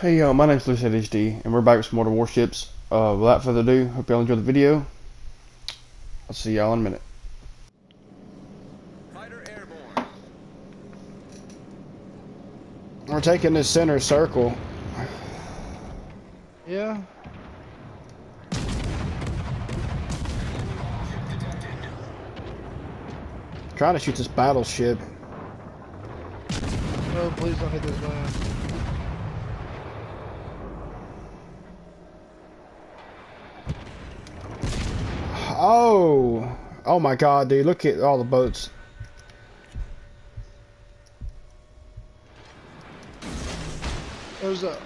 Hey, uh, my name's Lucid HD, and we're back with some more warships. Uh, without further ado, hope y'all enjoyed the video. I'll see y'all in a minute. Fighter airborne. We're taking this center circle. Yeah. Trying to shoot this battleship. No, please don't hit this land. Oh! Oh my god, dude, look at all the boats. There's a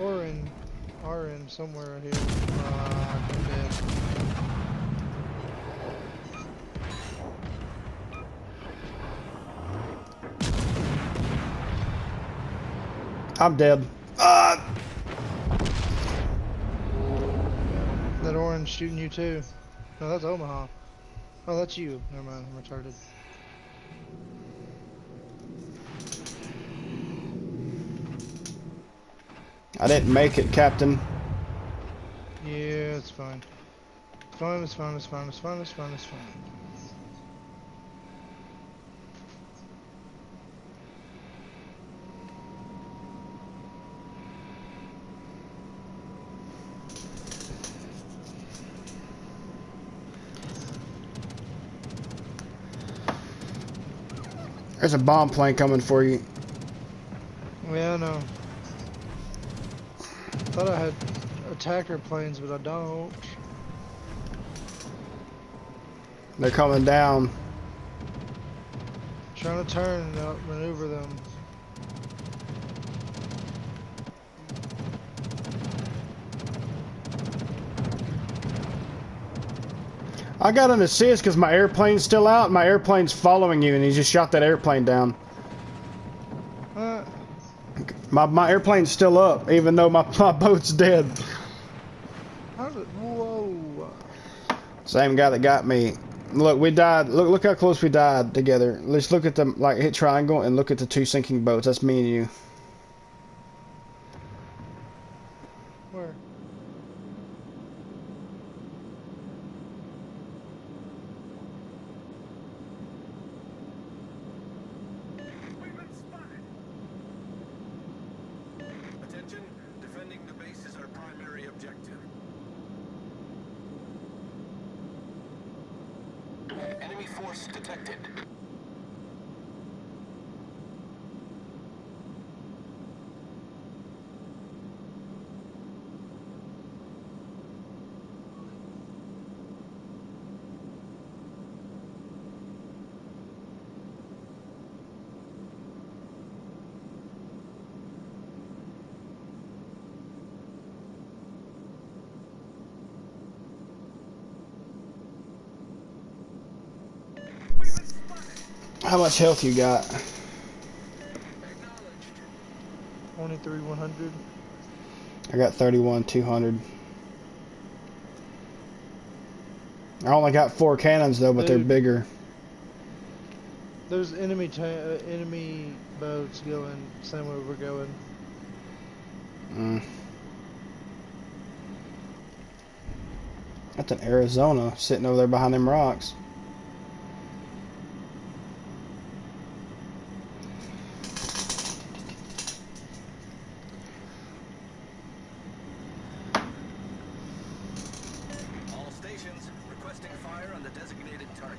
Orion, Orion somewhere here. Uh, I'm dead. I'm dead. Ah! That Orion shooting you too. No, that's Omaha. Oh, that's you. Never mind, I'm retarded. I didn't make it, Captain. Yeah, it's fine. It's fine, it's fine, it's fine, it's fine, it's fine, it's fine. There's a bomb plane coming for you. Yeah, I know. Thought I had attacker planes, but I don't. They're coming down. Trying to turn and uh, outmaneuver them. I got an assist because my airplane's still out and my airplane's following you and he just shot that airplane down. Uh, My, my airplane's still up even though my, my boat's dead. how did, whoa. Same guy that got me. Look, we died. Look, look how close we died together. Let's look at the like hit triangle and look at the two sinking boats. That's me and you. Where? We've been spotted. Attention, defending the base is our primary objective. Enemy force How much health you got? Acknowledged. 23 100. I got 31, 200. I only got four cannons though, but they're bigger. There's enemy uh, enemy boats going same way we're going. Mm. That's an Arizona sitting over there behind them rocks. All stations requesting fire on the designated target.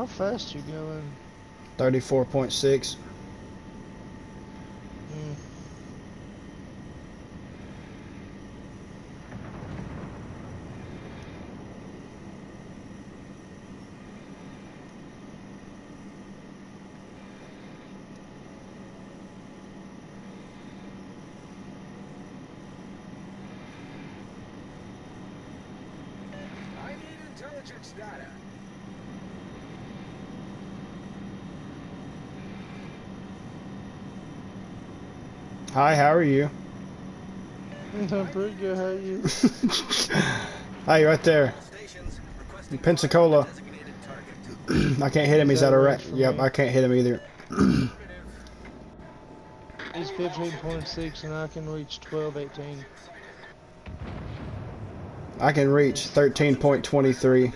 How fast you going? 34.6. Mm. I need intelligence data. Hi, how are you? I'm pretty good. How are you? Hey, right there. Requesting Pensacola. I can't hit him. He's out of range. Yep, me? I can't hit him either. He's 15.6 and I can reach 12, 18. I can reach 13.23.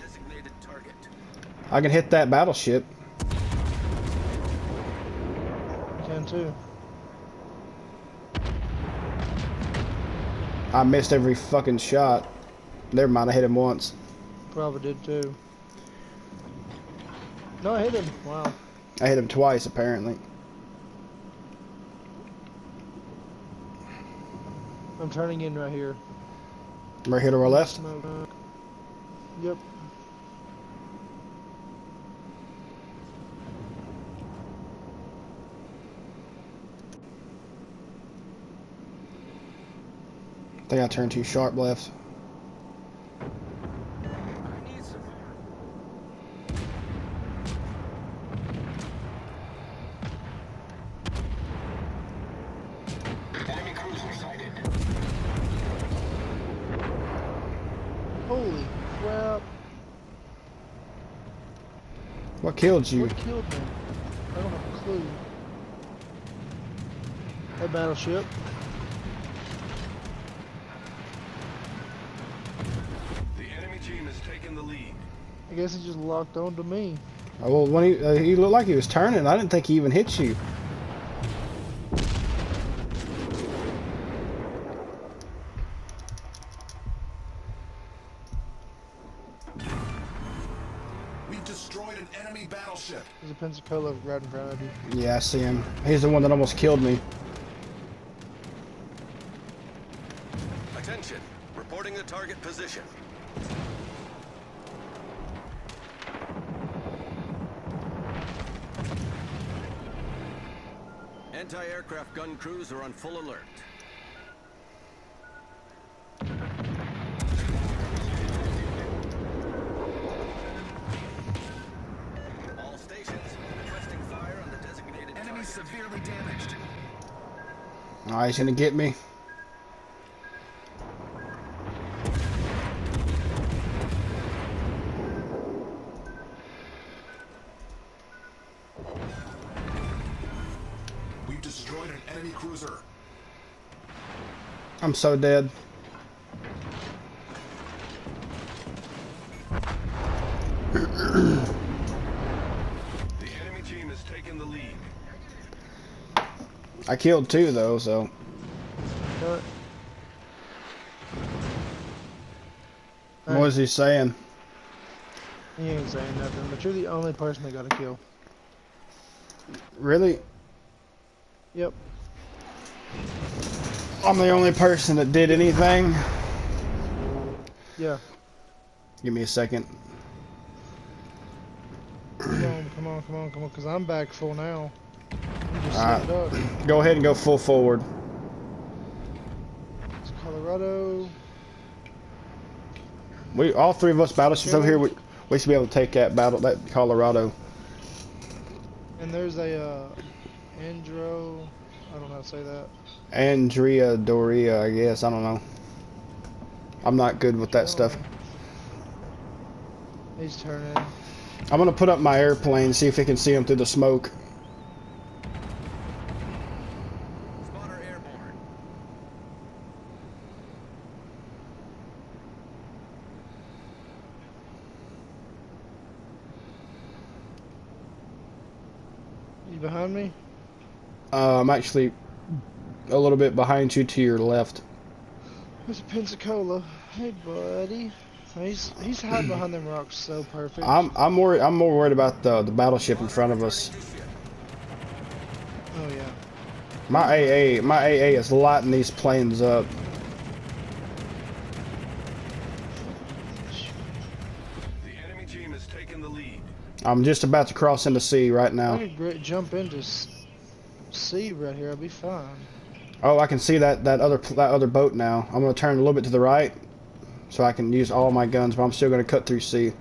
I can hit that battleship. You can too. I missed every fucking shot. Never mind, I hit him once. Probably did too. No, I hit him. Wow. I hit him twice, apparently. I'm turning in right here. Right here to our left. Yep. I think I turned too sharp left. I need some Holy crap. What killed you? What killed me? I don't have a clue. That battleship. Has taken the lead. I guess he just locked on to me. Oh, well, when he uh, he looked like he was turning, I didn't think he even hit you. We've destroyed an enemy battleship. There's a Pensacola right in front of you. Yeah, I see him. He's the one that almost killed me. Attention. Reporting the target position. Anti-aircraft gun crews are on full alert. All stations requesting fire on the designated Enemy target. severely damaged. Oh, he's gonna get me. I'm so dead. The enemy team has taken the lead. I killed two though, so Cut. what was he saying? He ain't saying nothing, but you're the only person that got a kill. Really? Yep. I'm the only person that did anything. Yeah. Give me a second. Come on, come on, come on, come on, because I'm back full now. Alright. Go ahead and go full forward. It's Colorado. We all three of us battleships over here. We, we should be able to take that battle, that Colorado. And there's a, uh, Andro. I don't know how to say that. Andrea Doria, I guess. I don't know. I'm not good with that stuff. He's turning. I'm gonna put up my airplane, see if we can see him through the smoke. Spotter airborne. You behind me? Uh, I'm actually a little bit behind you to your left. There's a Pensacola. Hey, buddy. He's he's hiding behind them rocks so perfect. I'm I'm worried. I'm more worried about the the battleship in front of us. oh yeah. My AA, my AA is lighting these planes up. The enemy team has taken the lead. I'm just about to cross into sea right I now. could jump into s- sea right here. I'll be fine. Oh, I can see that that other that other boat now. I'm gonna turn a little bit to the right, so I can use all my guns, but I'm still gonna cut through sea.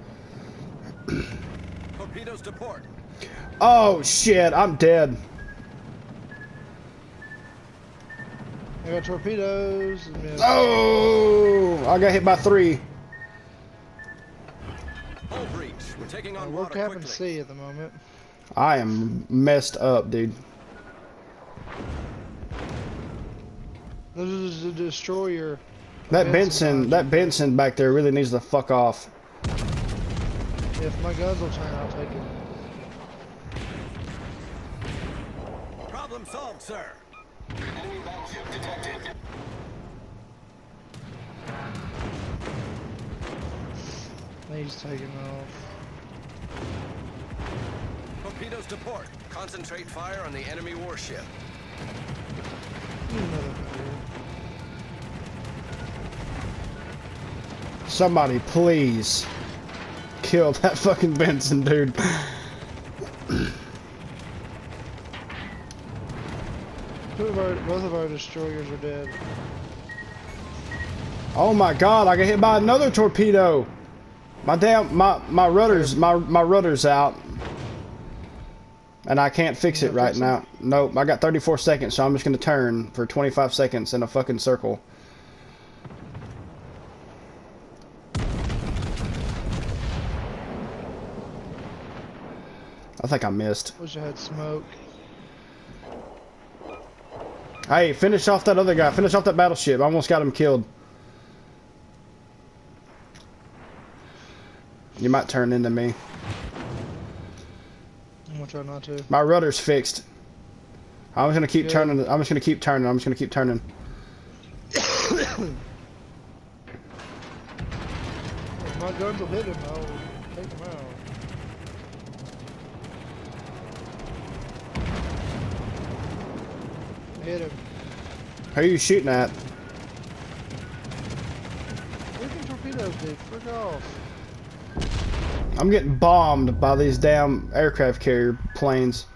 Torpedoes to port. Oh shit! I'm dead. I got torpedoes. And, uh, Oh! I got hit by three. Hull breach. We're taking Uh, on we're water capping quickly. C at the moment. I am messed up, dude. This is a destroyer. That Benson Benson, that. Benson back there really needs to fuck off. If my guns will turn, I'll take it. Problem solved, sir. Enemy battleship detected. He's taking off. Torpedoes to port. Concentrate fire on the enemy warship. You Somebody, please, kill that fucking Benson, dude. Two of our, both of our destroyers are dead. Oh my god, I got hit by another torpedo. My damn, my my rudders, my my rudder's out, and I can't fix it right now. Nope, I got 34 seconds, so I'm just gonna turn for 25 seconds in a fucking circle. I think I missed. Wish I had smoke. Hey, finish off that other guy. Finish off that battleship. I almost got him killed. You might turn into me. I'm gonna try not to. My rudder's fixed. I'm just gonna keep Good. turning. I'm just gonna keep turning. I'm just gonna keep turning. If my guns will hit him, I'll take him out. Hit him. Who are you shooting at? Freaking torpedoes, dude. Frick off. I'm getting bombed by these damn aircraft carrier planes.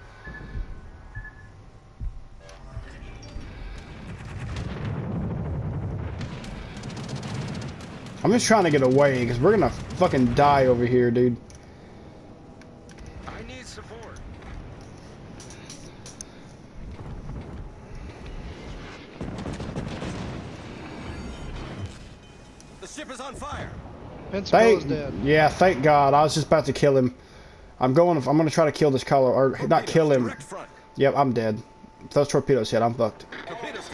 I'm just trying to get away because we're gonna fucking die over here, dude. Thank, dead. yeah, thank God. I was just about to kill him. I'm going. I'm gonna try to kill this color, or not kill him. Yep, I'm dead. If those torpedoes hit, I'm fucked. Torpedoes.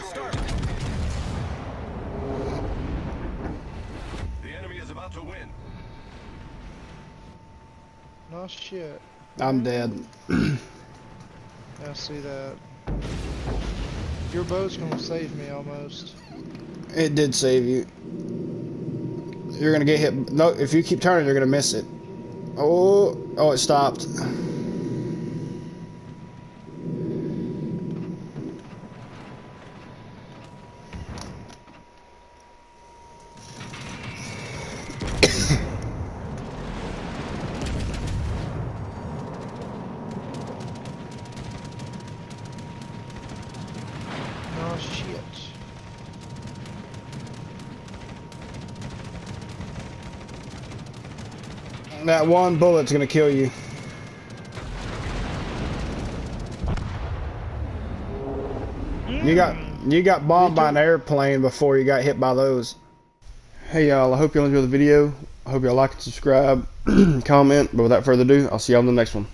The enemy is about to win. No shit. I'm dead. I see that. Your boat's gonna save me almost. It did save you. You're gonna get hit. No, if you keep turning, you're gonna miss it. Oh, oh, it stopped. No oh, shit. That one bullet's gonna kill you. You got you got bombed by an airplane before you got hit by those. Hey y'all, I hope y'all enjoyed the video. I hope y'all like and subscribe, comment. But without further ado, I'll see y'all in the next one.